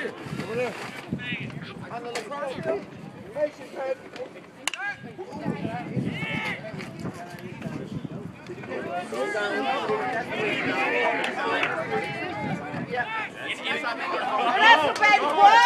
here. Over there. On the lacrosse field. Nation, baby. That's a baby boy.